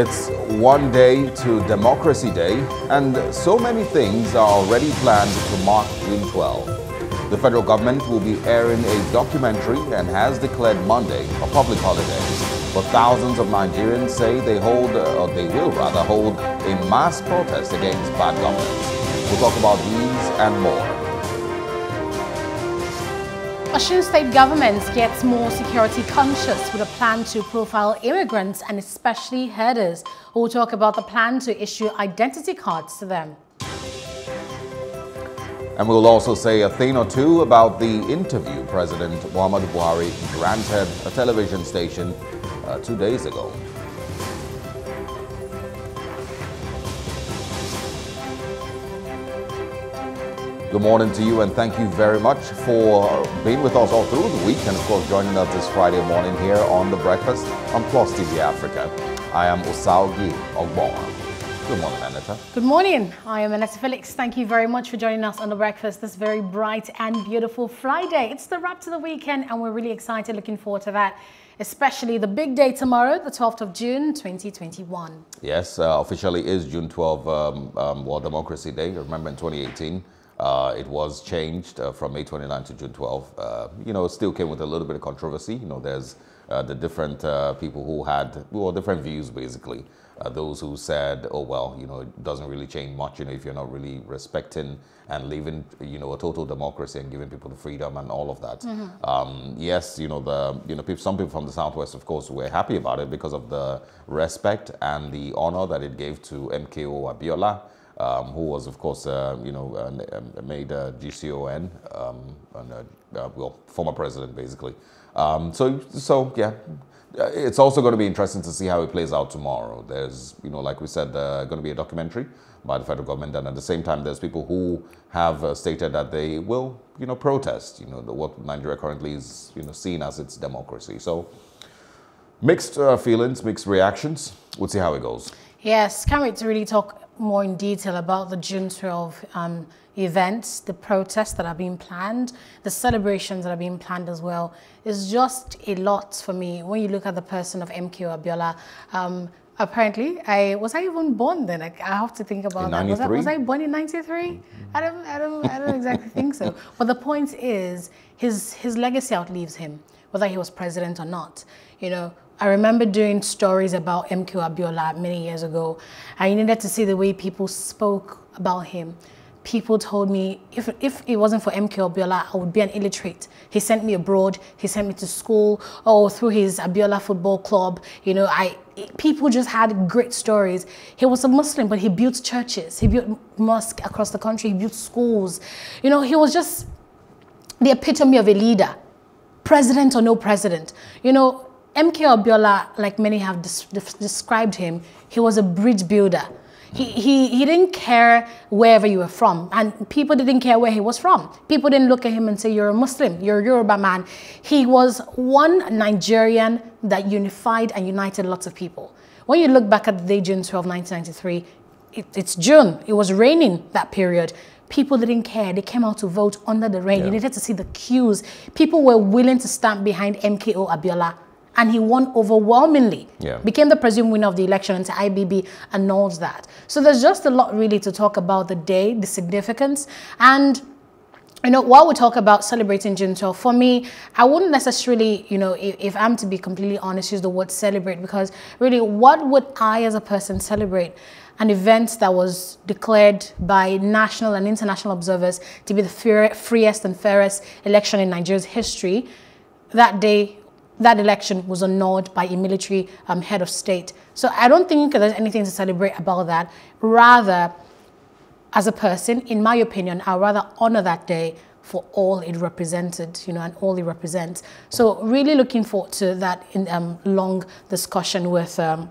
It's one day to Democracy Day, and so many things are already planned to mark June 12. The federal government will be airing a documentary and has declared Monday a public holiday. But thousands of Nigerians say they hold, or they will rather, hold a mass protest against bad governance. We'll talk about these and more. Osun state government gets more security conscious with a plan to profile immigrants and especially herders. We'll talk about the plan to issue identity cards to them. And we'll also say a thing or two about the interview President Muhammadu Buhari granted a television station uh, two days ago. Good morning to you and thank you very much for being with us all through the week and of course joining us this Friday morning here on The Breakfast on Plus TV Africa. I am Osarogie Ogbonmwan. Good morning, Aneta. Good morning. I am Aneta Felix. Thank you very much for joining us on The Breakfast this very bright and beautiful Friday. It's the wrap to the weekend and we're really excited, looking forward to that especially the big day tomorrow, the 12th of June, 2021. Yes, uh, officially is June 12, um, um, World Democracy Day. Remember in 2018, uh, it was changed uh, from May 29 to June 12. Uh, you know, it still came with a little bit of controversy. You know, there's uh, the different uh, people who had, well, different views basically. Uh, those who said, oh, well, you know, it doesn't really change much, you know, if you're not really respecting and living, you know, a total democracy and giving people the freedom and all of that. Mm -hmm. um, yes, you know, the, you know, some people from the Southwest, of course, were happy about it because of the respect and the honor that it gave to MKO Abiola um, who was, of course, uh, you know, uh, made uh, GCON, um, and, uh, well, former president, basically. Um, so, so yeah, it's also going to be interesting to see how it plays out tomorrow. There's, you know, like we said, uh, going to be a documentary by the federal government, and at the same time, there's people who have uh, stated that they will, you know, protest, you know, the, what Nigeria currently is, you know, seen as its democracy. So, mixed uh, feelings, mixed reactions. We'll see how it goes. Yes, can't wait to really talk more in detail about the June 12 um, events, the protests that are being planned, the celebrations that are being planned as well. It's just a lot for me when you look at the person of MKO Abiola. Um, apparently, I was I even born then? I, I have to think about that. Was I, was I born in '93? I don't, I don't, I don't exactly think so. But the point is, his his legacy outlives him, whether he was president or not. You know, I remember doing stories about MK Abiola many years ago. I needed to see the way people spoke about him. People told me if, if it wasn't for MK Abiola, I would be an illiterate. He sent me abroad, he sent me to school, or through his Abiola Football Club. You know, I people just had great stories. He was a Muslim, but he built churches, he built mosques across the country, he built schools. You know, he was just the epitome of a leader, president or no president. You know, MK Abiola, like many have des described him, he was a bridge builder. He, he, he didn't care wherever you were from, and people didn't care where he was from. People didn't look at him and say, You're a Muslim, you're a Yoruba man. He was one Nigerian that unified and united lots of people. When you look back at the day June 12, 1993, it, it's June, it was raining that period people didn't care. They came out to vote under the rain. Yeah. You needed to see the queues. People were willing to stand behind MKO Abiola and he won overwhelmingly. Yeah. Became the presumed winner of the election until IBB annulled that. So there's just a lot really to talk about the day, the significance, and you know, while we talk about celebrating June 12, for me, I wouldn't necessarily, you know, if, if, I'm to be completely honest, use the word celebrate because really, what would I as a person celebrate? An event that was declared by national and international observers to be the freest and fairest election in Nigeria's history. That day that election was annulled by a military um, head of state. So I don't think there's anything to celebrate about that. Rather, as a person, in my opinion, I'd rather honor that day for all it represented, you know, and all it represents. So really looking forward to that in, um, long discussion with um,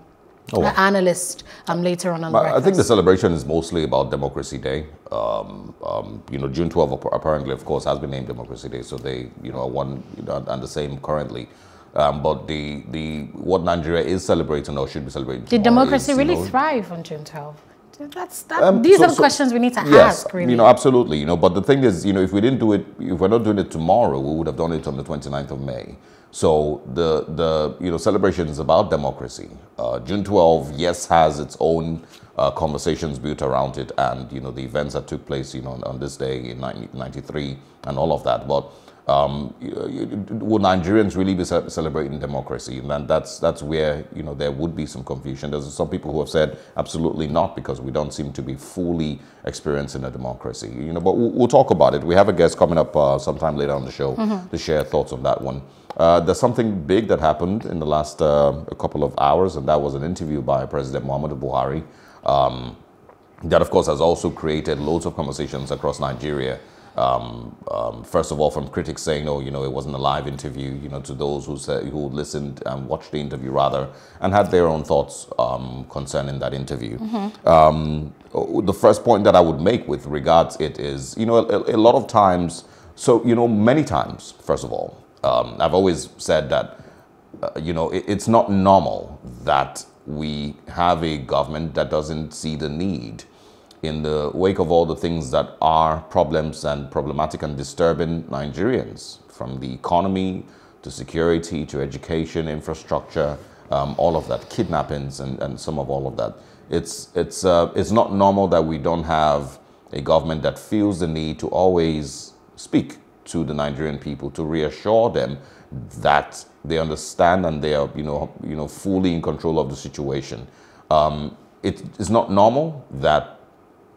oh, an analyst um, later on. on I think the celebration is mostly about Democracy Day. Um, um, you know, June 12 apparently, of course, has been named Democracy Day, so they, you know, are one you know, and the same currently. Um, but the, the what Nigeria is celebrating or should be celebrating. Did democracy is, really know, thrive on June 12? That's that. Um, these so, are the so, questions we need to yes, ask. Really. you know, absolutely. You know, but the thing is, you know, if we didn't do it, if we're not doing it tomorrow, we would have done it on the 29th of May. So the the you know celebration is about democracy. Uh, June 12, yes, has its own uh, conversations built around it, and you know the events that took place, you know, on, on this day in 1993 and all of that. But um, would Nigerians really be celebrating democracy? And that's that's where you know there would be some confusion. There's some people who have said absolutely not because we don't seem to be fully experiencing a democracy. You know, but we'll, we'll talk about it. We have a guest coming up uh, sometime later on the show mm -hmm. to share thoughts on that one. Uh, there's something big that happened in the last uh, couple of hours, and that was an interview by President Muhammadu Buhari. Um, that, of course, has also created loads of conversations across Nigeria. Um, um, first of all, from critics saying, "Oh, you know, it wasn't a live interview." You know, to those who said, who listened and watched the interview rather, and had their own thoughts um, concerning that interview. Mm -hmm. the first point that I would make with regards it is, you know, a, a lot of times. So, you know, many times, first of all, um, I've always said that, uh, you know, it, it's not normal that we have a government that doesn't see the need in the wake of all the things that are problems and problematic and disturbing Nigerians, from the economy to security to education, infrastructure, um, all of that, kidnappings and, and some of all of that. It's, it's, uh, it's not normal that we don't have a government that feels the need to always speak to the Nigerian people to reassure them that they understand and they are, you know, you know, fully in control of the situation. Um, it is not normal that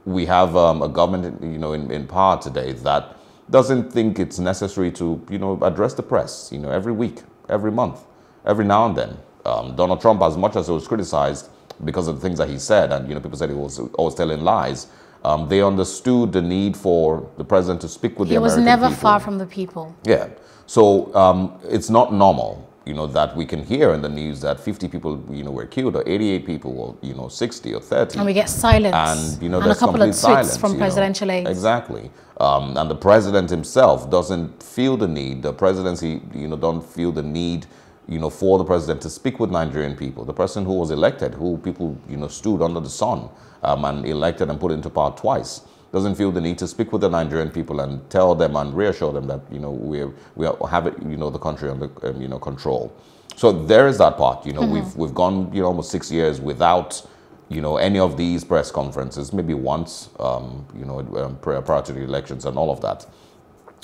we have um, a government, you know, in, in power today that doesn't think it's necessary to, you know, address the press, you know, every week, every month, every now and then. Um, Donald Trump, as much as he was criticized because of the things that he said, and you know, people said he was always telling lies. Um, they understood the need for the president to speak with he the American people. He was never people. far from the people. Yeah. So um, it's not normal, you know, that we can hear in the news that 50 people, you know, were killed or 88 people or, you know, 60 or 30. And we get silence. And, you know, and there's a couple complete of tweets silence, from presidential aides. Exactly. Um, and the president himself doesn't feel the need, the presidency, you know, don't feel the need you know, for the president to speak with Nigerian people, the person who was elected, who people, you know, stood under the sun um, and elected and put into power twice, doesn't feel the need to speak with the Nigerian people and tell them and reassure them that, you know, we we have, it, you know, the country under, um, you know, control. So there is that part, you know, mm -hmm. we've, we've gone, you know, almost six years without, you know, any of these press conferences, maybe once, um, you know, um, prior to the elections and all of that.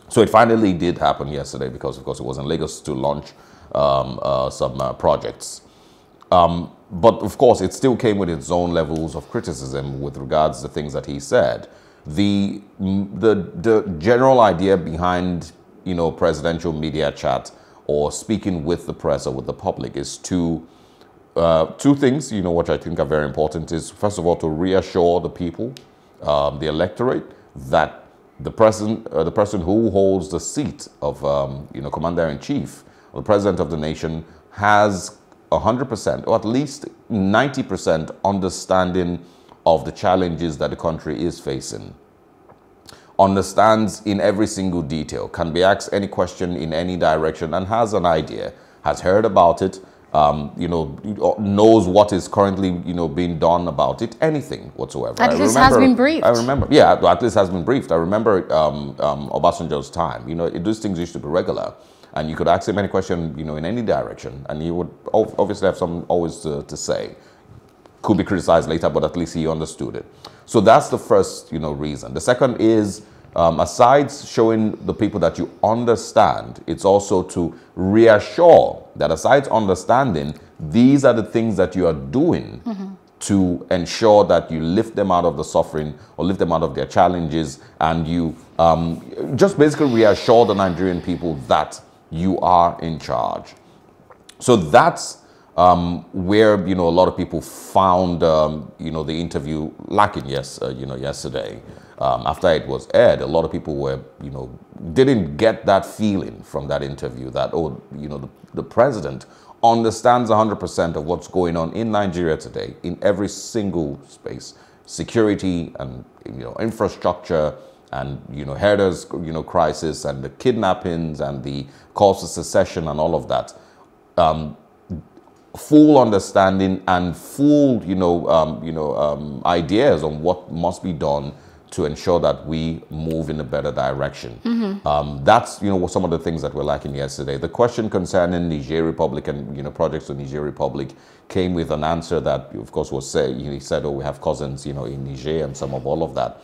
So it finally did happen yesterday because, of course, it was in Lagos to launch um, uh, some uh, projects. Um, but of course, it still came with its own levels of criticism with regards to things that he said. The, the, the general idea behind, you know, presidential media chat or speaking with the press or with the public is to, uh, two things, you know, which I think are very important is, first of all, to reassure the people, um, the electorate, that the person, uh, the person who holds the seat of, um, you know, commander-in-chief the president of the nation has 100% or at least 90% understanding of the challenges that the country is facing. Understands in every single detail, can be asked any question in any direction and has an idea, has heard about it, um, you know, knows what is currently, you know, being done about it, anything whatsoever. At I least remember, has been briefed. I remember, yeah, at least has been briefed. I remember um, um, Obasanjo's time. You know, it, these things used to be regular and you could ask him any question, you know, in any direction, and he would obviously have something always to, to say. Could be criticized later, but at least he understood it. So that's the first, you know, reason. The second is, um, aside showing the people that you understand, it's also to reassure that aside understanding, these are the things that you are doing mm -hmm. to ensure that you lift them out of the suffering or lift them out of their challenges, and you um, just basically reassure the Nigerian people that you are in charge. So that's um, where you know a lot of people found um, you know the interview lacking. Yes, uh, you know yesterday um, after it was aired, a lot of people were you know didn't get that feeling from that interview that oh you know the, the president understands 100% of what's going on in Nigeria today in every single space, security and you know infrastructure and you know herders you know crisis and the kidnappings and the calls to secession and all of that um, full understanding and full, you know, um, you know, um, ideas on what must be done to ensure that we move in a better direction. Mm-hmm. Um, that's you know some of the things that we're lacking yesterday. The question concerning Niger Republic and you know projects of Niger Republic came with an answer that of course was say he said, oh, we have cousins you know in Niger and some of all of that.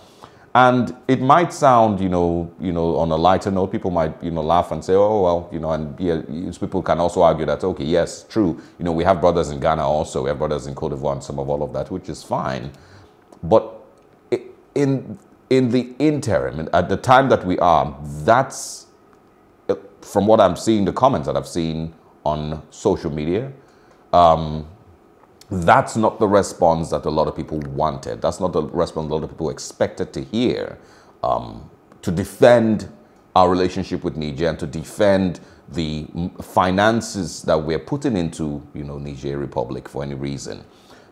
And it might sound, you know, you know, on a lighter note, people might, you know, laugh and say, oh, well, you know, and yeah, people can also argue that, okay, yes, true. You know, we have brothers in Ghana also, we have brothers in Cote d'Ivoire and some of all of that, which is fine. But in, in the interim, at the time that we are, that's, from what I'm seeing, the comments that I've seen on social media, um, that's not the response that a lot of people wanted. That's not the response a lot of people expected to hear um, to defend our relationship with Niger and to defend the finances that we're putting into, you know, Niger Republic for any reason.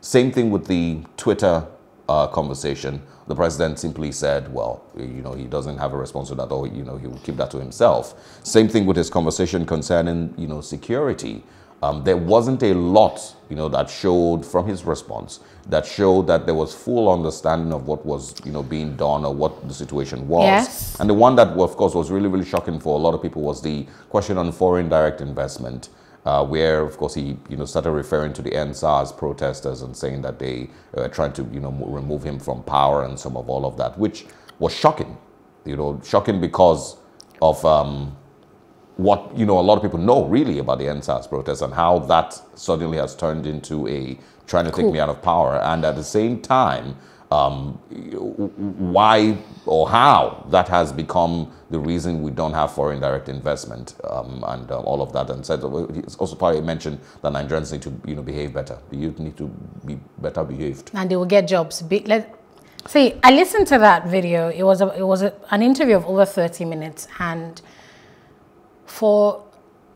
Same thing with the Twitter uh, conversation. The president simply said, well, you know, he doesn't have a response to that or, you know, he will keep that to himself. Same thing with his conversation concerning, you know, security. Um, there wasn't a lot, you know, that showed from his response that showed that there was full understanding of what was, you know, being done or what the situation was. Yes. And the one that, of course, was really, really shocking for a lot of people was the question on foreign direct investment. Uh, where, of course, he you know started referring to the EndSARS protesters and saying that they were trying to you know remove him from power and some of all of that, which was shocking. You know, shocking because of um, what you know a lot of people know really about the EndSARS protests and how that suddenly has turned into a trying to cool. take me out of power, and at the same time, um, why or how that has become the reason we don't have foreign direct investment um, and uh, all of that. And said it's also probably mentioned that Nigerians need to you know behave better. The youth need to be better behaved, and they will get jobs. Be, let, see, I listened to that video. It was a, it was a, an interview of over thirty minutes, and for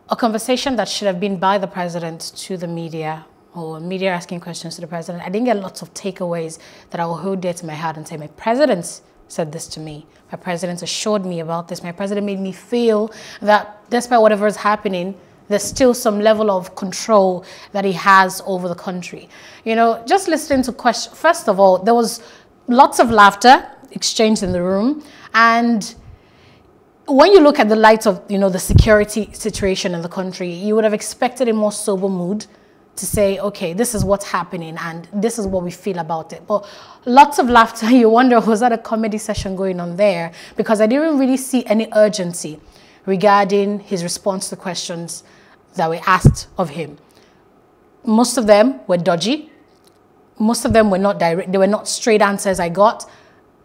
a conversation that should have been by the president to the media or media asking questions to the president, I didn't get lots of takeaways that I will hold dear to my heart and say, my president said this to me. My president assured me about this. My president made me feel that despite whatever is happening, there's still some level of control that he has over the country. You know, just listening to questions, first of all, there was lots of laughter exchanged in the room and when you look at the light of you know the security situation in the country, you would have expected a more sober mood to say, okay, this is what's happening and this is what we feel about it. But lots of laughter. You wonder, was that a comedy session going on there? Because I didn't really see any urgency regarding his response to questions that were asked of him. Most of them were dodgy. Most of them were not direct. They were not straight answers I got.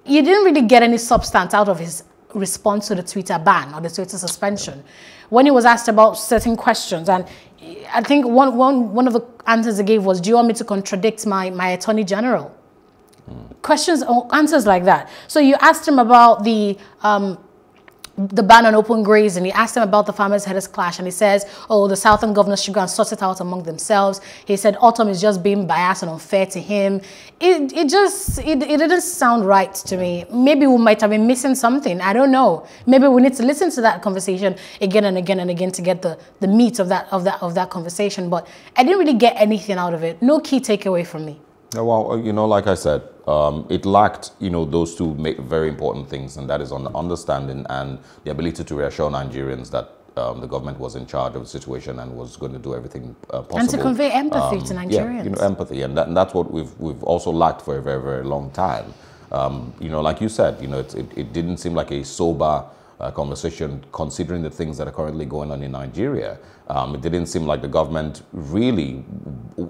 You didn't really get any substance out of his response to the Twitter ban or the Twitter suspension. When he was asked about certain questions, and I think one, one, one of the answers he gave was, do you want me to contradict my, my attorney general? Mm. Questions or answers like that. So you asked him about the um, the ban on open grazing. He asked him about the farmers' herders clash, and he says, "Oh, the southern governors should go and sort it out among themselves." He said "Autumn is just being biased and unfair to him. It, it just it, it didn't sound right to me. Maybe we might have been missing something. I don't know. Maybe we need to listen to that conversation again and again and again to get the the meat of that of that of that conversation. But I didn't really get anything out of it. No key takeaway from me. Well, you know, like I said, um, it lacked, you know, those two very important things, and that is on the understanding and the ability to reassure Nigerians that um, the government was in charge of the situation and was going to do everything uh, possible. And to convey empathy um, to Nigerians. Yeah, you know, empathy, and, that, and, that's what we've we've also lacked for a very very long time. Um, you know, like you said, you know, it, it, it didn't seem like a sober uh, conversation considering the things that are currently going on in Nigeria. Um, it didn't seem like the government really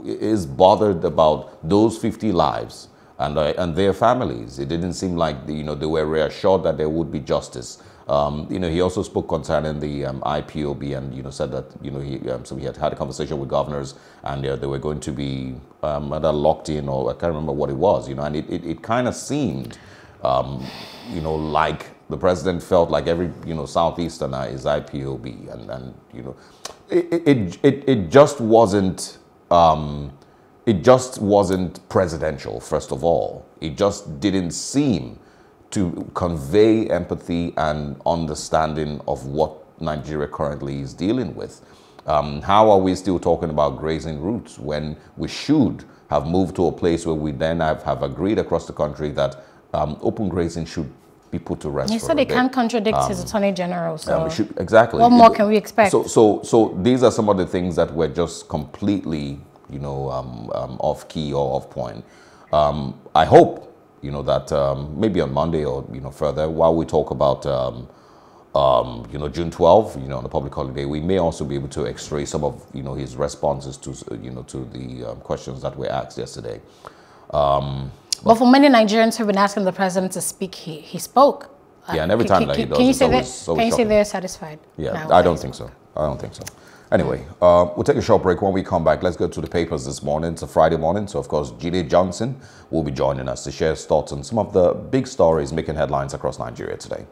is bothered about those 50 lives and, uh, and their families. It didn't seem like you know they were reassured that there would be justice. Um, you know, he also spoke concerning the um, IPOB and you know said that you know he um, so he had had a conversation with governors and uh, they were going to be um, locked in or I can't remember what it was. You know, and it it, it kind of seemed um, you know like the president felt like every you know southeasterner is IPOB and and you know it it it, it just wasn't. Um, it just wasn't presidential, first of all. It just didn't seem to convey empathy and understanding of what Nigeria currently is dealing with. Um, how are we still talking about grazing routes when we should have moved to a place where we then have, have agreed across the country that um, open grazing should be put to rest. He said a he can't contradict his attorney general. So Um, should- exactly. what more can we expect? So, so, so these are some of the things that were just completely, you know, um, um, off key or off point. Um, I hope, you know, that um, maybe on Monday or you know further, while we talk about, um, um, you know, June 12, you know, on the public holiday, we may also be able to extract some of, you know, his responses to, you know, to the um, questions that were asked yesterday. But for many Nigerians who've been asking the president to speak, he, he spoke. Yeah, and every time that he does, can you say always- that? always Can you say they're satisfied? Yeah, now? I don't think so. I don't think so. Anyway, uh, we'll take a short break. When we come back, let's go to the papers this morning. It's a Friday morning, so of course, Jide Johnson will be joining us to share his thoughts on some of the big stories making headlines across Nigeria today.